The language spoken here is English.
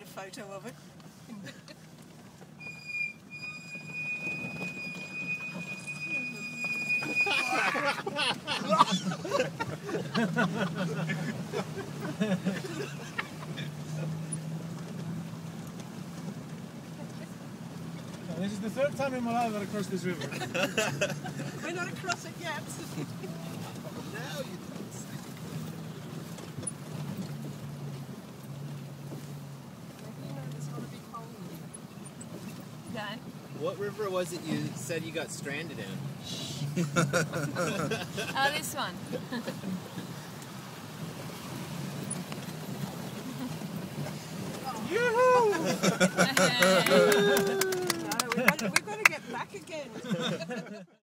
a photo of it. This is the third time in my life that I crossed this river. We're not across it yet. Done. What river was it you said you got stranded in? Oh, this one. Yoo-hoo! No, we've got, we've got to get back again.